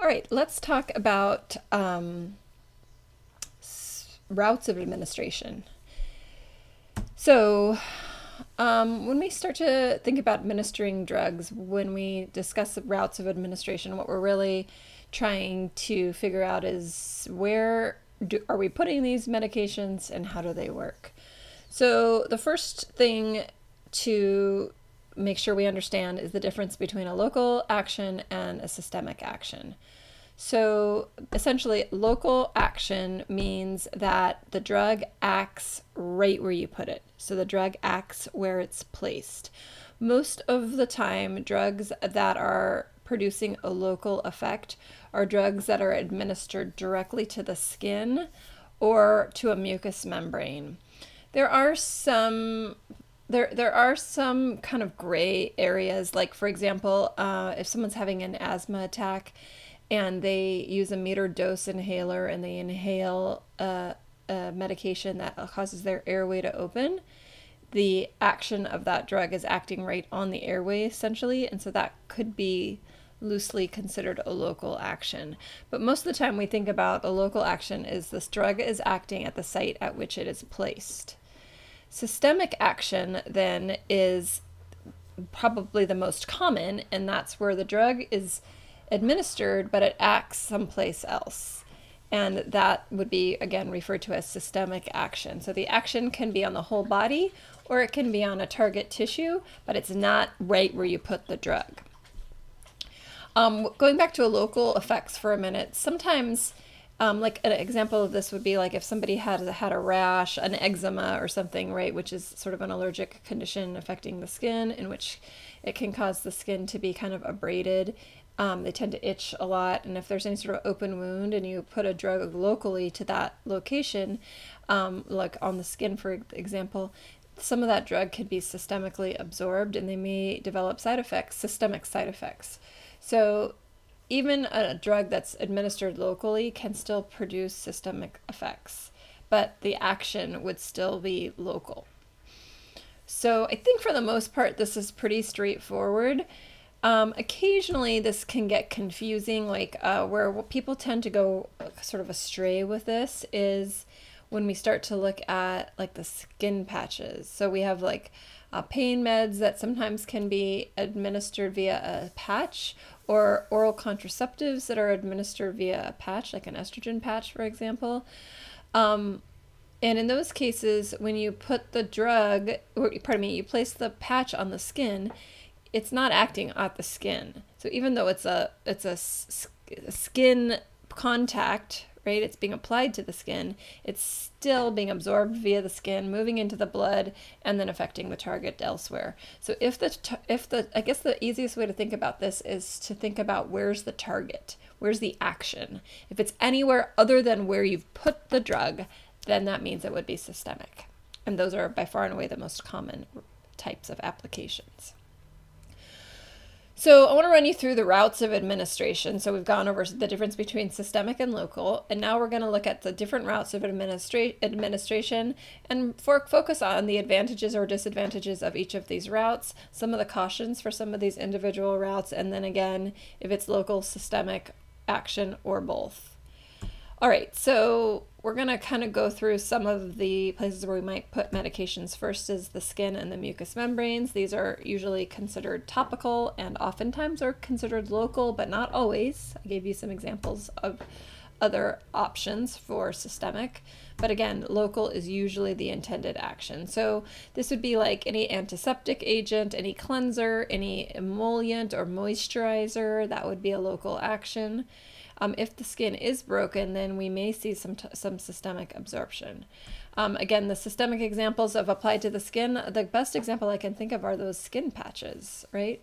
All right, let's talk about um, routes of administration. So, um, when we start to think about administering drugs, when we discuss the routes of administration, what we're really trying to figure out is where do, are we putting these medications and how do they work? So, the first thing to make sure we understand is the difference between a local action and a systemic action. So essentially, local action means that the drug acts right where you put it. So the drug acts where it's placed. Most of the time, drugs that are producing a local effect are drugs that are administered directly to the skin or to a mucous membrane. There are some there there are some kind of gray areas like for example uh, if someone's having an asthma attack and they use a meter dose inhaler and they inhale a, a medication that causes their airway to open the action of that drug is acting right on the airway essentially and so that could be loosely considered a local action. But most of the time we think about a local action is this drug is acting at the site at which it is placed Systemic action then is probably the most common, and that's where the drug is administered, but it acts someplace else. And that would be, again, referred to as systemic action. So the action can be on the whole body or it can be on a target tissue, but it's not right where you put the drug. Um, going back to a local effects for a minute, sometimes um, like an example of this would be like if somebody had had a rash, an eczema or something, right, which is sort of an allergic condition affecting the skin, in which it can cause the skin to be kind of abraded. Um, they tend to itch a lot, and if there's any sort of open wound and you put a drug locally to that location, um, like on the skin, for example, some of that drug could be systemically absorbed, and they may develop side effects, systemic side effects. So even a drug that's administered locally can still produce systemic effects, but the action would still be local. So I think for the most part, this is pretty straightforward. Um, occasionally, this can get confusing, like uh, where people tend to go sort of astray with this is when we start to look at like the skin patches. So we have like uh, pain meds that sometimes can be administered via a patch or oral contraceptives that are administered via a patch, like an estrogen patch, for example. Um, and in those cases, when you put the drug, or pardon me, you place the patch on the skin, it's not acting at the skin. So even though it's a it's a, a skin contact, right? It's being applied to the skin. It's still being absorbed via the skin, moving into the blood, and then affecting the target elsewhere. So if the if the I guess the easiest way to think about this is to think about where's the target, where's the action. If it's anywhere other than where you've put the drug, then that means it would be systemic. And those are by far and away the most common types of applications. So I want to run you through the routes of administration. So we've gone over the difference between systemic and local, and now we're going to look at the different routes of administra administration and for focus on the advantages or disadvantages of each of these routes, some of the cautions for some of these individual routes, and then again, if it's local, systemic, action, or both. All right, so we're going to kind of go through some of the places where we might put medications. First is the skin and the mucous membranes. These are usually considered topical and oftentimes are considered local, but not always. I gave you some examples of other options for systemic. But again, local is usually the intended action. So this would be like any antiseptic agent, any cleanser, any emollient or moisturizer, that would be a local action. Um, if the skin is broken, then we may see some, some systemic absorption. Um, again, the systemic examples of applied to the skin, the best example I can think of are those skin patches, right?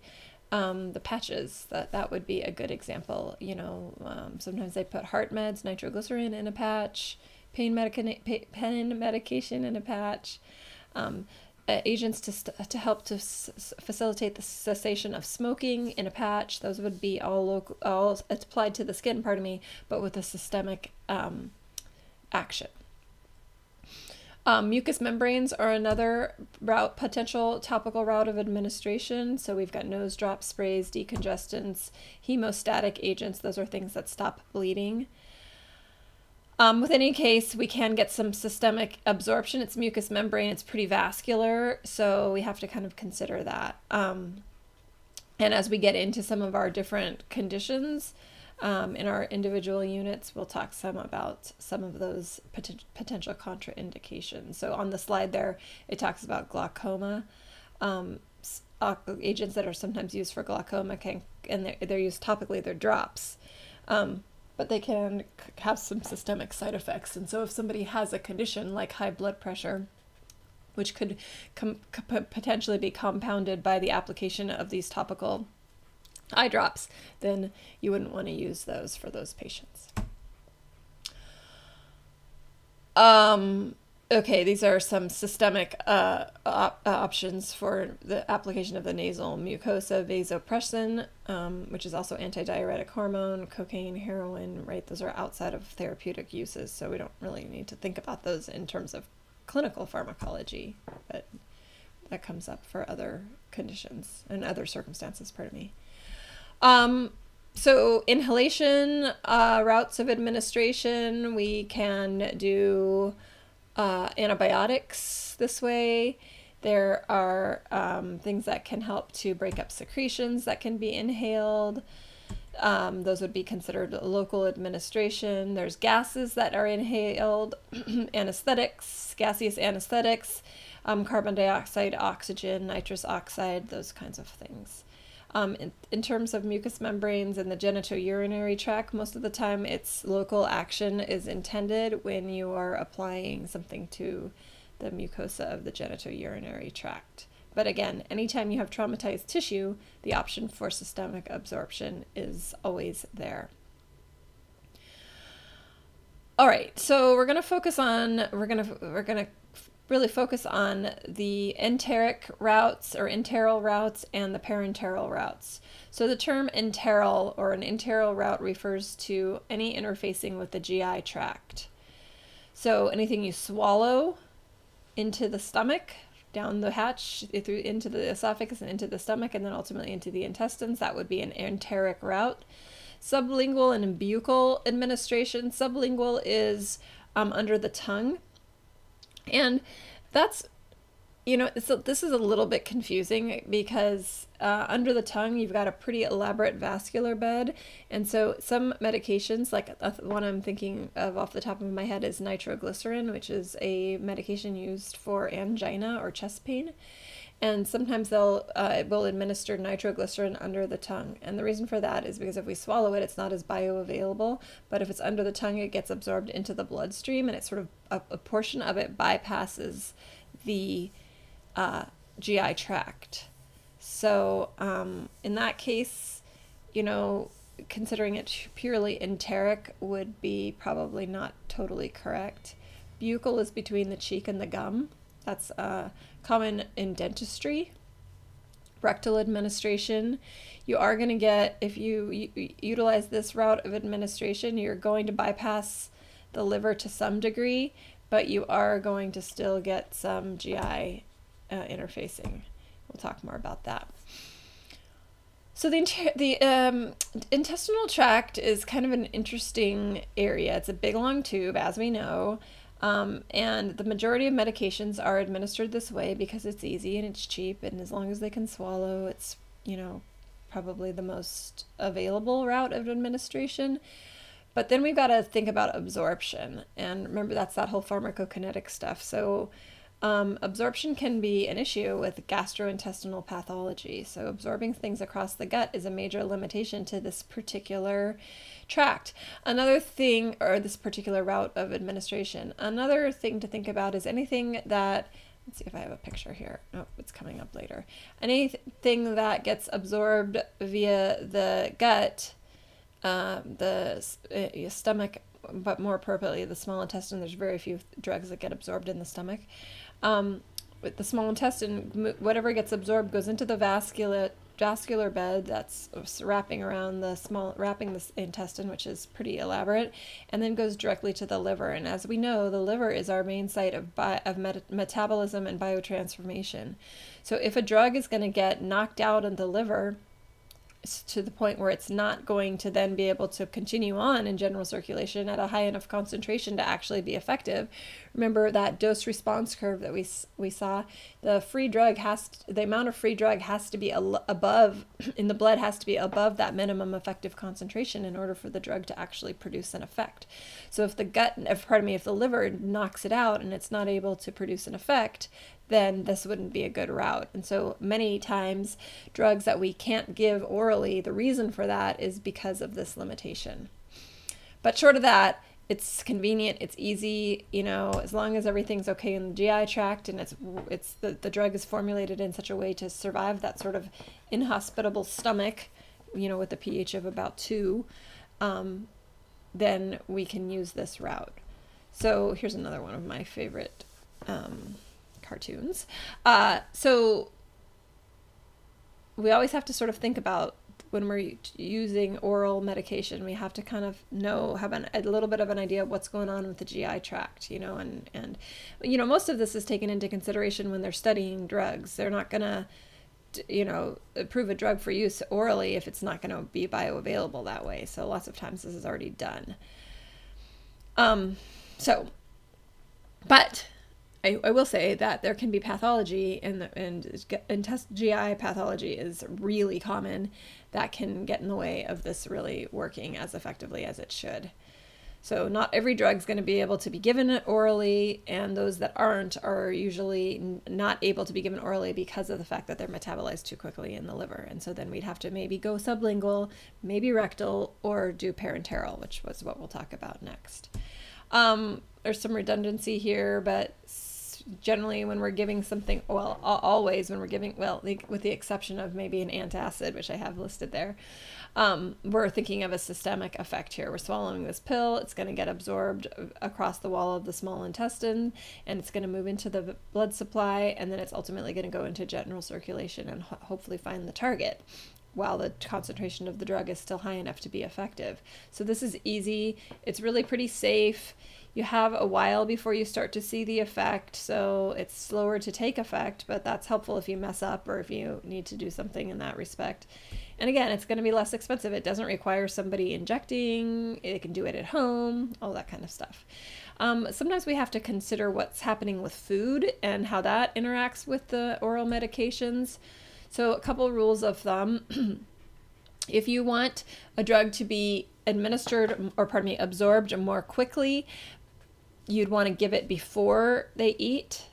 Um, the patches, that, that would be a good example. You know, um, sometimes they put heart meds, nitroglycerin in a patch, pain, medica- pain medication in a patch. Um, agents to, to help to facilitate the cessation of smoking in a patch. Those would be all local, all applied to the skin, pardon me, but with a systemic um, action. Um, mucous membranes are another route, potential topical route of administration. So we've got nose drop sprays, decongestants, hemostatic agents. Those are things that stop bleeding. Um, with any case, we can get some systemic absorption. It's mucous membrane, it's pretty vascular, so we have to kind of consider that. Um, and as we get into some of our different conditions um, in our individual units, we'll talk some about some of those pot- potential contraindications. So on the slide there, it talks about glaucoma. Um, agents that are sometimes used for glaucoma can, and they're, they're used topically, they're drops. Um, but they can have some systemic side effects. And so, if somebody has a condition like high blood pressure, which could potentially be compounded by the application of these topical eye drops, then you wouldn't want to use those for those patients. Um, Okay, these are some systemic uh, op options for the application of the nasal mucosa vasopressin, um, which is also antidiuretic hormone, cocaine, heroin, right? Those are outside of therapeutic uses, so we don't really need to think about those in terms of clinical pharmacology, but that comes up for other conditions and other circumstances, pardon me. Um, so inhalation uh, routes of administration, we can do uh, antibiotics this way. There are um, things that can help to break up secretions that can be inhaled. Um, those would be considered local administration. There's gases that are inhaled, anesthetics, gaseous anesthetics, um, carbon dioxide, oxygen, nitrous oxide, those kinds of things. Um, in, in, terms of mucous membranes and the genitourinary tract, most of the time its local action is intended when you are applying something to the mucosa of the genitourinary tract. But again, anytime you have traumatized tissue, the option for systemic absorption is always there. All right, so we're going to focus on we're going to we're going to really focus on the enteric routes or enteral routes and the parenteral routes. So the term enteral or an enteral route refers to any interfacing with the GI tract. So anything you swallow into the stomach, down the hatch, through into the esophagus and into the stomach, and then ultimately into the intestines, that would be an enteric route. Sublingual and buccal administration. Sublingual is um, under the tongue and that's, you know, so this is a little bit confusing because uh, under the tongue, you've got a pretty elaborate vascular bed. And so some medications, like the one I'm thinking of off the top of my head is nitroglycerin, which is a medication used for angina or chest pain and sometimes they'll uh, will administer nitroglycerin under the tongue. And the reason for that is because if we swallow it it's not as bioavailable. But if it's under the tongue it gets absorbed into the bloodstream and it sort of a, a portion of it bypasses the uh, gi tract. So um, in that case you know considering it purely enteric would be probably not totally correct. Buccal is between the cheek and the gum that's uh, common in dentistry, rectal administration. You are going to get, if you, utilize this route of administration, you're going to bypass the liver to some degree, but you are going to still get some GI uh, interfacing. We'll talk more about that. So the the um, intestinal tract is kind of an interesting area. It's a big long tube, as we know. Um, and the majority of medications are administered this way because it's easy and it's cheap, and as long as they can swallow, it's, you know, probably the most available route of administration. But then we've got to think about absorption. And remember, that's that whole pharmacokinetic stuff. So, um, absorption can be an issue with gastrointestinal pathology. So, absorbing things across the gut is a major limitation to this particular tract. Another thing, or this particular route of administration, another thing to think about is anything that Let's see if I have a picture here. Oh, it's coming up later. Anything that gets absorbed via the gut, uh, the uh, stomach, but more appropriately the small intestine, there's very few drugs that get absorbed in the stomach. Um, with the small intestine, whatever gets absorbed goes into the vascular vascular bed that's wrapping around the small, wrapping the intestine, which is pretty elaborate, and then goes directly to the liver. And as we know, the liver is our main site of, bi- of met- metabolism and biotransformation. So if a drug is going to get knocked out in the liver, to the point where it's not going to then be able to continue on in general circulation at a high enough concentration to actually be effective. Remember that dose response curve that we we saw. The free drug has to, the amount of free drug has to be above in the blood has to be above that minimum effective concentration in order for the drug to actually produce an effect. So if the gut, if pardon me, if the liver knocks it out and it's not able to produce an effect, then this wouldn't be a good route. And so many times, drugs that we can't give orally, the reason for that is because of this limitation. But short of that, it's convenient, it's easy, you know, as long as everything's okay in the GI tract and it's it's the, the drug is formulated in such a way to survive that sort of inhospitable stomach, you know, with a pH of about two, um, then we can use this route. So here's another one of my favorite um, cartoons. Uh, so we always have to sort of think about when we're using oral medication, we have to kind of know, have an, a little bit of an idea of what's going on with the GI tract, you know, and, and, you know, most of this is taken into consideration when they're studying drugs. They're not going to, you know, approve a drug for use orally if it's not going to be bioavailable that way. So lots of times this is already done. Um, so, but I, I will say that there can be pathology and and intest GI pathology is really common that can get in the way of this really working as effectively as it should. So not every drug is going to be able to be given orally, and those that aren't are usually not able to be given orally because of the fact that they're metabolized too quickly in the liver. And so then we'd have to maybe go sublingual, maybe rectal, or do parenteral, which was what we'll talk about next. Um, there's some redundancy here, but generally when we're giving something well always when we're giving well with the exception of maybe an antacid which i have listed there um, we're thinking of a systemic effect here we're swallowing this pill it's going to get absorbed across the wall of the small intestine and it's going to move into the blood supply and then it's ultimately going to go into general circulation and ho hopefully find the target while the concentration of the drug is still high enough to be effective. So this is easy. It's really pretty safe you have a while before you start to see the effect, so it's slower to take effect, but that's helpful if you mess up or if you need to do something in that respect. And again, it's going to be less expensive. It doesn't require somebody injecting, it can do it at home, all that kind of stuff. Um, sometimes we have to consider what's happening with food and how that interacts with the oral medications. So, a couple rules of thumb. if you want a drug to be administered or pardon me absorbed more quickly you'd want to give it before they eat,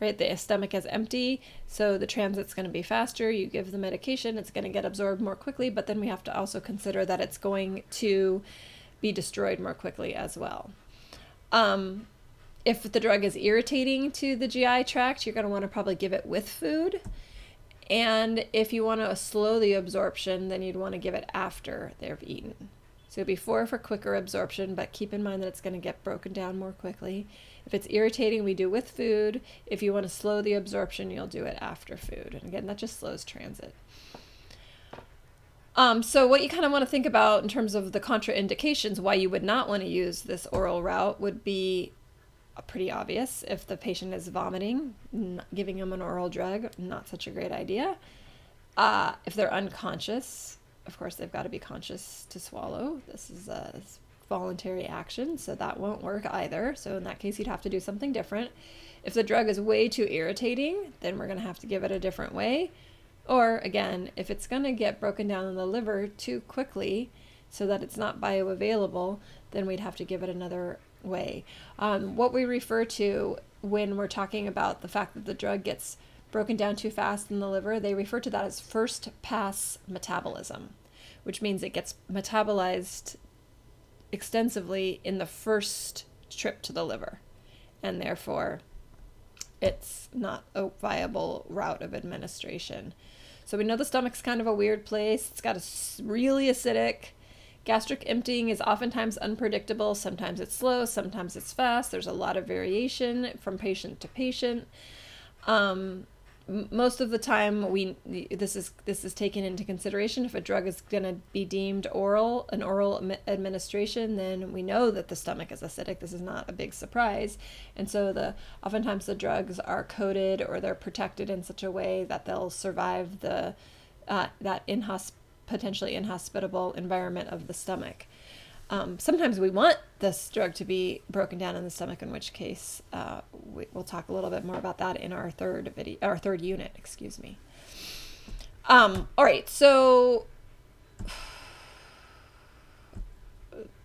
right? The stomach is empty, so the transit's going to be faster. You give the medication, it's going to get absorbed more quickly, but then we have to also consider that it's going to be destroyed more quickly as well. Um, if the drug is irritating to the GI tract, you're going to want to probably give it with food. And if you want to slow the absorption, then you'd want to give it after they've eaten. So before for quicker absorption, but keep in mind that it's going to get broken down more quickly. If it's irritating, we do with food. If you want to slow the absorption, you'll do it after food. And again, that just slows transit. Um, so what you kind of want to think about in terms of the contraindications, why you would not want to use this oral route would be pretty obvious. If the patient is vomiting, giving them an oral drug, not such a great idea. Uh, if they're unconscious, of course, they've got to be conscious to swallow. This is a voluntary action, so that won't work either. So in that case, you'd have to do something different. If the drug is way too irritating, then we're going to have to give it a different way. Or again, if it's going to get broken down in the liver too quickly so that it's not bioavailable, then we'd have to give it another way. Um, what we refer to when we're talking about the fact that the drug gets broken down too fast in the liver, they refer to that as first pass metabolism, which means it gets metabolized extensively in the first trip to the liver. And therefore, it's not a viable route of administration. So we know the stomach's kind of a weird place. It's got a really acidic. Gastric emptying is oftentimes unpredictable. Sometimes it's slow, sometimes it's fast. There's a lot of variation from patient to patient. Um, most of the time we this is this is taken into consideration. If a drug is going to be deemed oral an oral administration then we know that the stomach is acidic. This is not a big surprise. And so the oftentimes the drugs are coated or they're protected in such a way that they'll survive the uh, that inhosp- potentially inhospitable environment of the stomach um, sometimes we want this drug to be broken down in the stomach, in which case uh, we, will talk a little bit more about that in our third video, our third unit, excuse me. Um, all right, so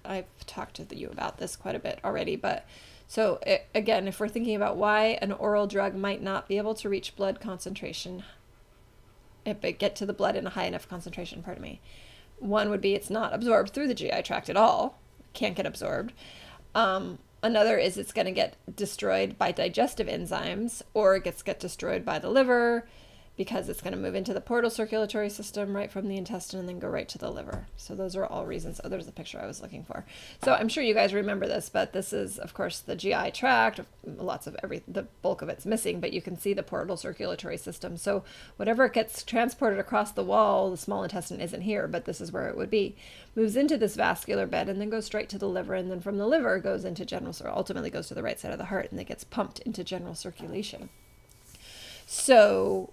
I've talked to you about this quite a bit already, but so it, again, if we're thinking about why an oral drug might not be able to reach blood concentration, if it get to the blood in a high enough concentration, pardon me, one would be it's not absorbed through the GI tract at all, can't get absorbed. Um, another is it's going to get destroyed by digestive enzymes, or it gets get destroyed by the liver, because it's going to move into the portal circulatory system right from the intestine and then go right to the liver. So those are all reasons. Oh, there's a picture I was looking for. So I'm sure you guys remember this, but this is, of course, the GI tract. Lots of every, the bulk of it's missing, but you can see the portal circulatory system. So whatever gets transported across the wall, the small intestine isn't here, but this is where it would be, moves into this vascular bed and then goes straight to the liver. And then from the liver goes into general, or ultimately goes to the right side of the heart and it gets pumped into general circulation. So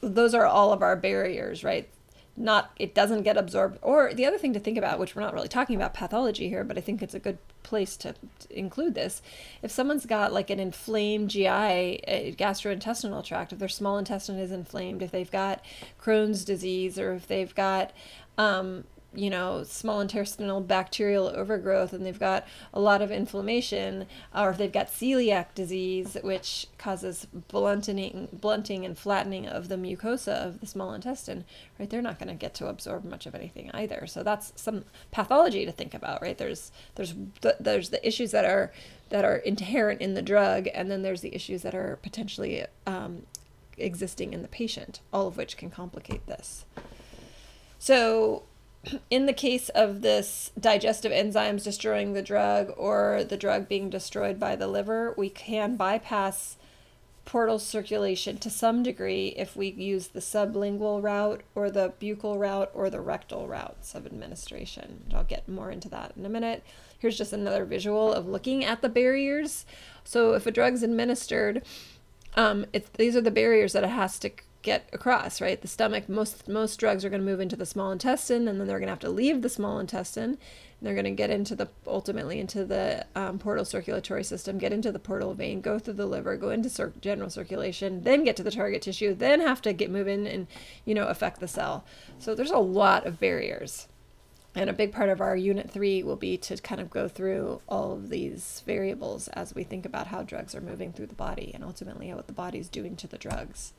those are all of our barriers, right? Not it doesn't get absorbed. Or the other thing to think about, which we're not really talking about pathology here, but I think it's a good place to, to include this. If someone's got like an inflamed GI, uh, gastrointestinal tract, if their small intestine is inflamed, if they've got Crohn's disease, or if they've got um, you know, small intestinal bacterial overgrowth and they've got a lot of inflammation, or if they've got celiac disease, which causes blunting, blunting and flattening of the mucosa of the small intestine, right? They're not going to get to absorb much of anything either. So that's some pathology to think about, right? There's there's the, there's the issues that are that are inherent in the drug, and then there's the issues that are potentially um, existing in the patient, all of which can complicate this. So in the case of this digestive enzymes destroying the drug or the drug being destroyed by the liver, we can bypass portal circulation to some degree if we use the sublingual route or the buccal route or the rectal routes of administration. I'll get more into that in a minute. Here's just another visual of looking at the barriers. So if a drug's administered, um, these are the barriers that it has to get across, right? The stomach, most most drugs are going to move into the small intestine, and then they're going to have to leave the small intestine. And they're going to get into the ultimately into the um, portal circulatory system, get into the portal vein, go through the liver, go into cir- general circulation, then get to the target tissue, then have to get move in and you know affect the cell. So there's a lot of barriers. And a big part of our unit three will be to kind of go through all of these variables as we think about how drugs are moving through the body and ultimately what the body's doing to the drugs.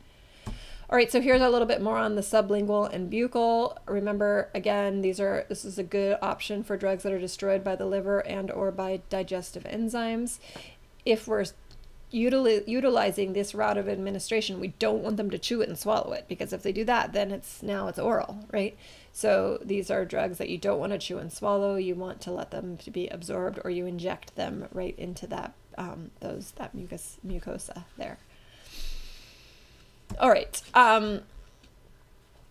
All right, so here's a little bit more on the sublingual and buccal. Remember, again, these are this is a good option for drugs that are destroyed by the liver and or by digestive enzymes. If we're utili utilizing this route of administration, we don't want them to chew it and swallow it because if they do that, then it's now it's oral, right? So these are drugs that you don't want to chew and swallow. You want to let them to be absorbed, or you inject them right into that um, those that mucus mucosa there. All right. Um,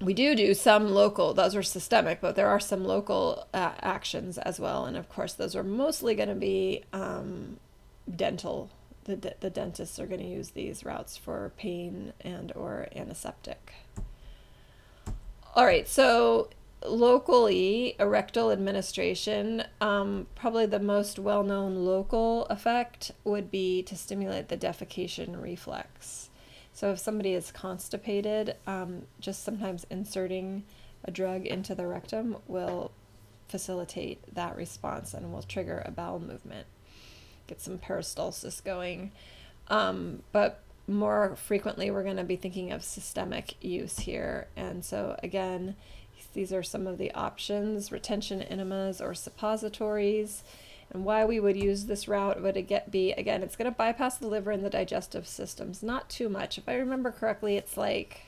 we do do some local, those are systemic, but there are some local uh, actions as well. And of course, those are mostly going to be um, dental. The, the dentists are going to use these routes for pain and or antiseptic. All right, so locally, a rectal administration, um, probably the most well-known local effect would be to stimulate the defecation reflex. So if somebody is constipated, um, just sometimes inserting a drug into the rectum will facilitate that response and will trigger a bowel movement, get some peristalsis going. Um, but more frequently, we're going to be thinking of systemic use here. And so, again, these are some of the options retention enemas or suppositories. And why we would use this route would it get be, again, it's going to bypass the liver and the digestive systems. Not too much. If I remember correctly, it's like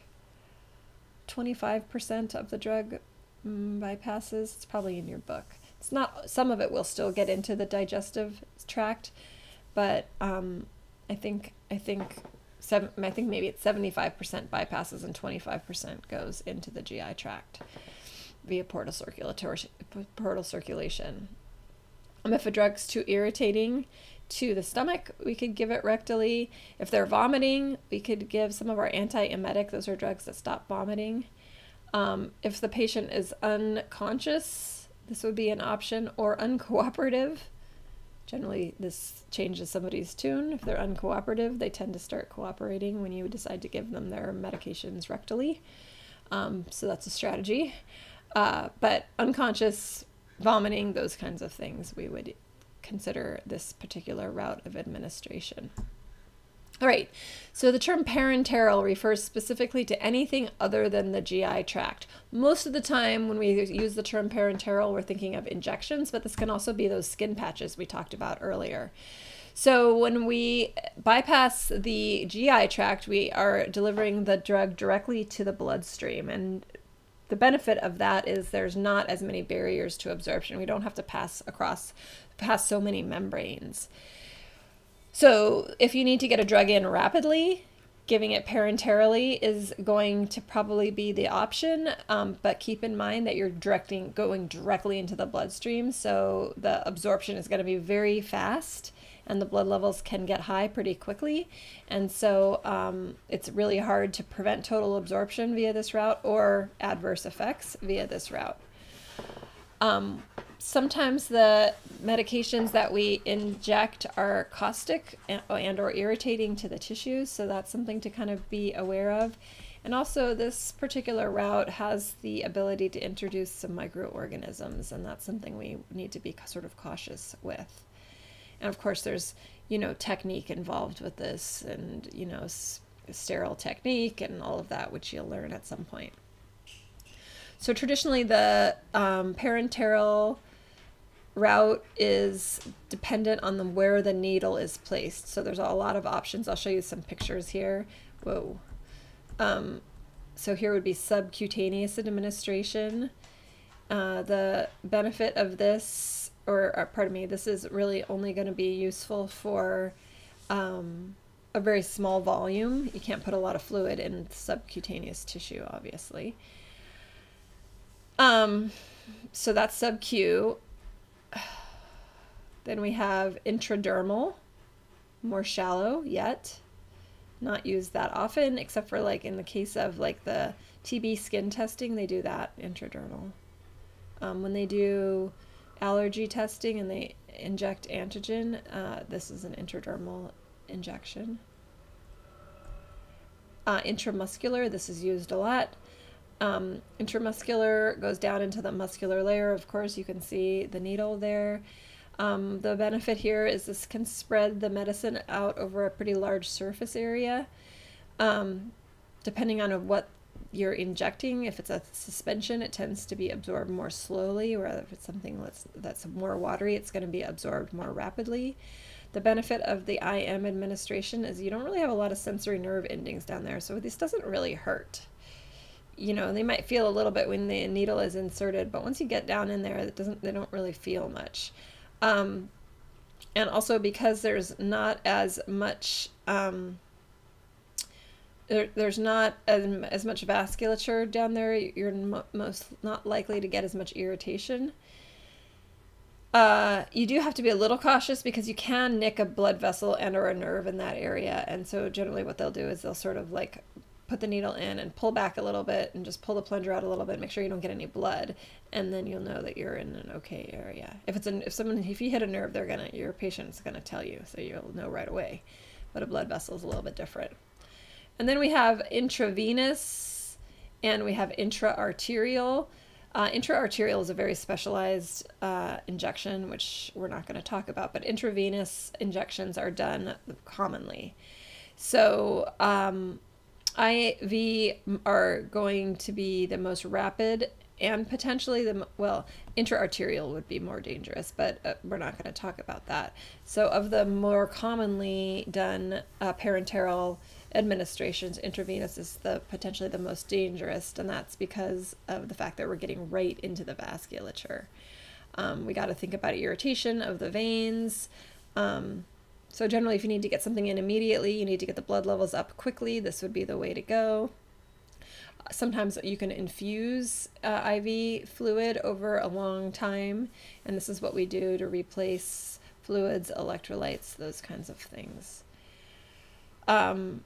25% of the drug mm, bypasses. It's probably in your book. It's not, some of it will still get into the digestive tract, but um, I think, I think seven, I think maybe it's 75% bypasses and 25% goes into the GI tract via portal circulatory portal circulation. Um, if a drug's too irritating to the stomach, we could give it rectally. If they're vomiting, we could give some of our antiemetic. Those are drugs that stop vomiting. Um, if the patient is unconscious, this would be an option, or uncooperative. Generally, this changes somebody's tune. If they're uncooperative, they tend to start cooperating when you decide to give them their medications rectally. Um, so that's a strategy. Uh, but unconscious, vomiting, those kinds of things, we would consider this particular route of administration. All right, so the term parenteral refers specifically to anything other than the GI tract. Most of the time when we use the term parenteral, we're thinking of injections, but this can also be those skin patches we talked about earlier. So when we bypass the GI tract, we are delivering the drug directly to the bloodstream. And the benefit of that is there's not as many barriers to absorption. We don't have to pass across past so many membranes. So if you need to get a drug in rapidly, giving it parenterally is going to probably be the option. Um, but keep in mind that you're directing going directly into the bloodstream, so the absorption is going to be very fast, and the blood levels can get high pretty quickly. And so um, it's really hard to prevent total absorption via this route or adverse effects via this route. Um, sometimes the medications that we inject are caustic and, and, or irritating to the tissues so that's something to kind of be aware of and also this particular route has the ability to introduce some microorganisms and that's something we need to be sort of cautious with and of course there's you know technique involved with this and you know sterile technique and all of that which you'll learn at some point so traditionally the um, parenteral route is dependent on the where the needle is placed. So there's a lot of options. I'll show you some pictures here. Whoa. Um, so here would be subcutaneous administration. Uh, the benefit of this, or, or, pardon me, this is really only going to be useful for um, a very small volume. You can't put a lot of fluid in subcutaneous tissue, obviously. Um, so that's sub-Q. Then we have intradermal, more shallow yet. Not used that often, except for like in the case of like the TB skin testing, they do that intradermal. Um, when they do allergy testing and they inject antigen, uh, this is an intradermal injection. Uh, intramuscular, this is used a lot. Um, intramuscular goes down into the muscular layer. Of course, you can see the needle there. Um, the benefit here is this can spread the medicine out over a pretty large surface area. Um, depending on what you're injecting, if it's a suspension, it tends to be absorbed more slowly, or if it's something that's, that's more watery, it's going to be absorbed more rapidly. The benefit of the IM administration is you don't really have a lot of sensory nerve endings down there, so this doesn't really hurt you know, they might feel a little bit when the needle is inserted, but once you get down in there, it doesn't, they don't really feel much. Um, and also because there's not as much, um, there, there's not as, as much vasculature down there, you're mo most not likely to get as much irritation. Uh, you do have to be a little cautious because you can nick a blood vessel and or a nerve in that area. And so generally what they'll do is they'll sort of like put the needle in and pull back a little bit and just pull the plunger out a little bit make sure you don't get any blood. And then you'll know that you're in an okay area. If it's an if someone if you hit a nerve they're gonna your patient's gonna tell you. So you'll know right away. But a blood vessel is a little bit different and then we have intravenous and we have intra-arterial. Uh, intra-arterial is a very specialized uh, injection which we're not going to talk about but intravenous injections are done commonly. So um, IV are going to be the most rapid and potentially the well intraarterial would be more dangerous but uh, we're not going to talk about that. So of the more commonly done uh, parenteral administrations intravenous is the potentially the most dangerous and that's because of the fact that we're getting right into the vasculature um, we got to think about irritation of the veins um, So generally, if you need to get something in immediately, you need to get the blood levels up quickly, this would be the way to go. Sometimes you can infuse uh, IV fluid over a long time, and this is what we do to replace fluids, electrolytes, those kinds of things. Um,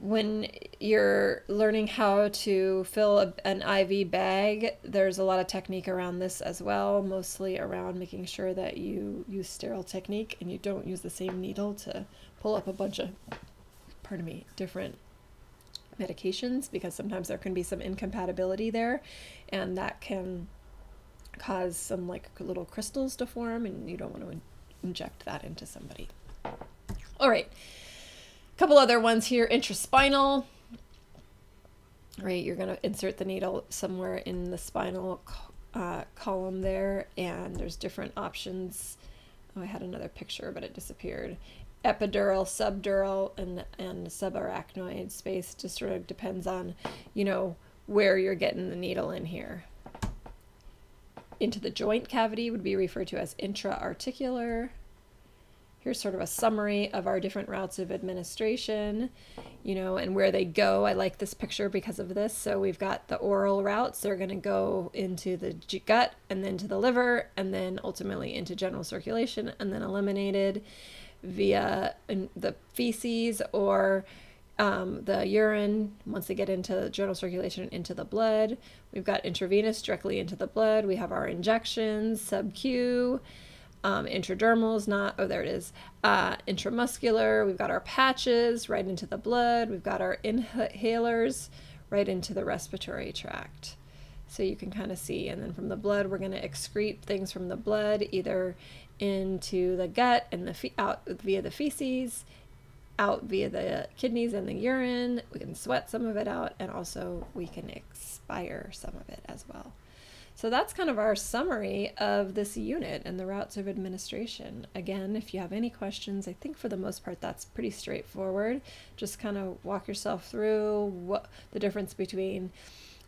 when you're learning how to fill a, an IV bag, there's a lot of technique around this as well, mostly around making sure that you use sterile technique and you don't use the same needle to pull up a bunch of, pardon me, different medications because sometimes there can be some incompatibility there and that can cause some like little crystals to form and you don't want to in inject that into somebody. All right couple other ones here. Intraspinal. Right you're going to insert the needle somewhere in the spinal uh, column there and there's different options. Oh, I had another picture but it disappeared. Epidural subdural and and subarachnoid space. Just sort of depends on you know where you're getting the needle in here. Into the joint cavity would be referred to as intra-articular here's sort of a summary of our different routes of administration, you know, and where they go. I like this picture because of this. So we've got the oral routes. They're going to go into the gut and then to the liver and then ultimately into general circulation and then eliminated via the feces or um, the urine once they get into general circulation into the blood. We've got intravenous directly into the blood. We have our injections, sub-Q, um, intradermal is not, oh, there it is. Uh, intramuscular, we've got our patches right into the blood. We've got our inhalers right into the respiratory tract. So you can kind of see. And then from the blood, we're going to excrete things from the blood either into the gut and the out via the feces, out via the kidneys and the urine. We can sweat some of it out, and also we can expire some of it as well. So that's kind of our summary of this unit and the routes of administration. Again, if you have any questions, I think for the most part that's pretty straightforward. Just kind of walk yourself through what the difference between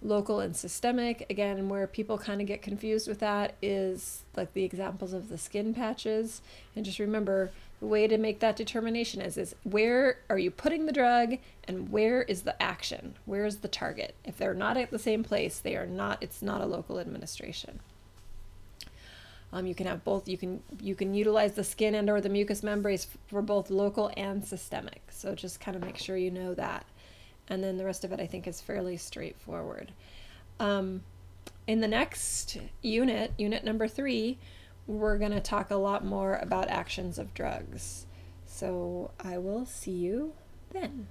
local and systemic. Again, where people kind of get confused with that is like the examples of the skin patches. And just remember, way to make that determination is is where are you putting the drug and where is the action? Where is the target? If they're not at the same place they are not it's not a local administration. Um, you can have both you can you can utilize the skin and or the mucous membranes for both local and systemic. So just kind of make sure you know that. And then the rest of it i think is fairly straightforward. Um, in the next unit unit number three we're going to talk a lot more about actions of drugs. So I will see you then.